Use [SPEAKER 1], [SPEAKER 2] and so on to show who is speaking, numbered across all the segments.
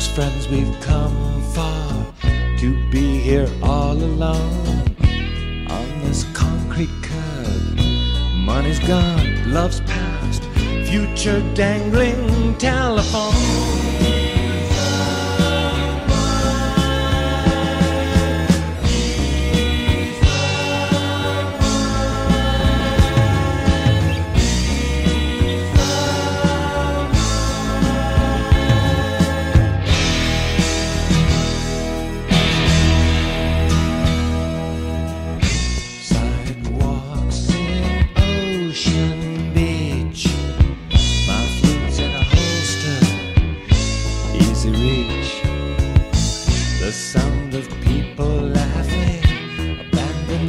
[SPEAKER 1] close friends, we've come far to be here all alone on this concrete curb. Money's gone, love's past, future dangling telephone.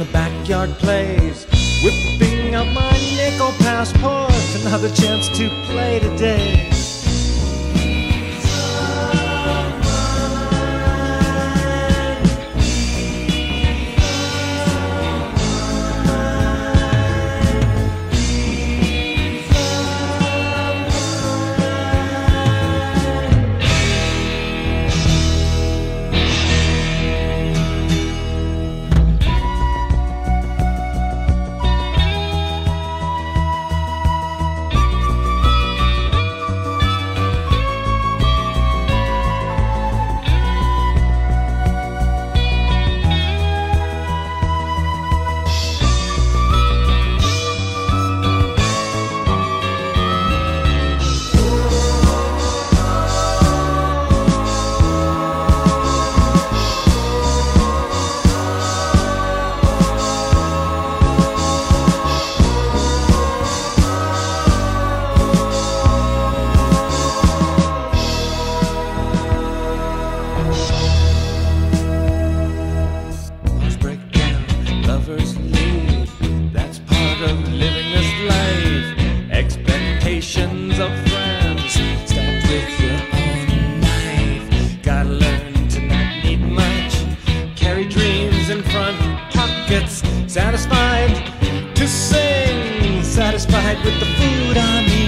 [SPEAKER 1] The backyard plays. Whipping out my nickel passport, another chance to play today. With the food on